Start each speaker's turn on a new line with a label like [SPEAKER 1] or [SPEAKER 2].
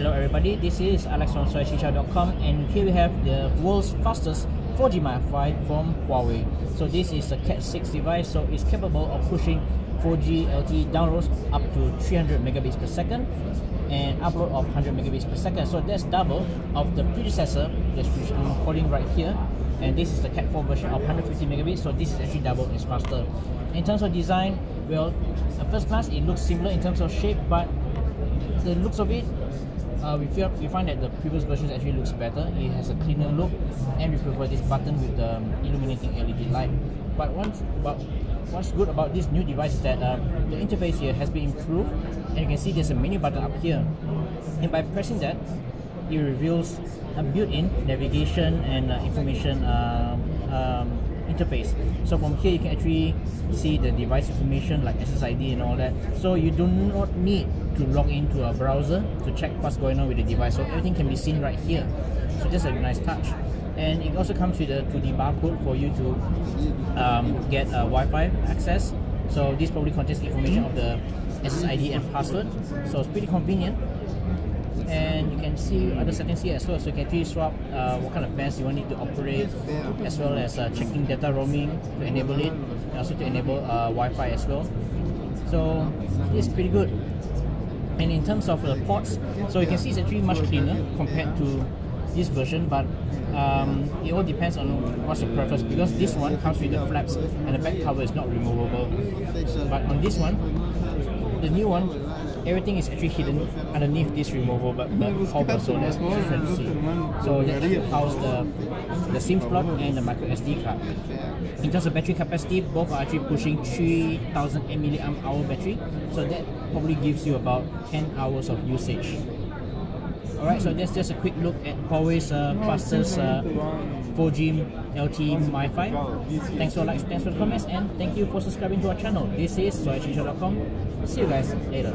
[SPEAKER 1] Hello everybody, this is Alex from SoyaCincau.com and here we have the world's fastest 4G MiFi from Huawei. So this is a Cat 6 device, so it's capable of pushing 4G LTE downloads up to 300 megabits per second and upload of 100 megabits per second. So that's double of the predecessor, which I'm holding right here. And this is the Cat 4 version of 150 megabits, so this is actually double, it's faster. In terms of design, well, at first glance it looks similar in terms of shape, but the looks of it uh, we feel we find that the previous version actually looks better. It has a cleaner look, and we prefer this button with the um, illuminating LED light. But once, but what's good about this new device is that uh, the interface here has been improved, and you can see there's a menu button up here, and by pressing that, it reveals a built-in navigation and uh, information uh, um, interface. So from here you can actually see the device information like SSID and all that. So you do not need to log into a browser to check what's going on with the device. So everything can be seen right here. So just a nice touch. And it also comes with a 2D barcode for you to um, get a Wi-Fi access. So this probably contains information of the SSID and password. So it's pretty convenient can see other settings here as well. So you can actually swap uh, what kind of bands you want it to operate as well as uh, checking data roaming to enable it also to enable uh, Wi-Fi as well. So it's pretty good. And in terms of the ports so you can see it's actually much cleaner compared to this version but um, it all depends on what's your preference because this one comes with the flaps and the back cover is not removable. But on this one the new one everything is actually hidden underneath this removable but cover so that's you can see. So that house the the SIM slot and the micro SD card. In terms of battery capacity, both are actually pushing 3000 mAh battery, so that probably gives you about 10 hours of usage. Alright, so that's just a quick look at Huawei's uh, fastest uh, 4G LTE MiFi. Thanks for likes, thanks for the comments, and thank you for subscribing to our channel. This is SoyaCincau.com. See you guys later.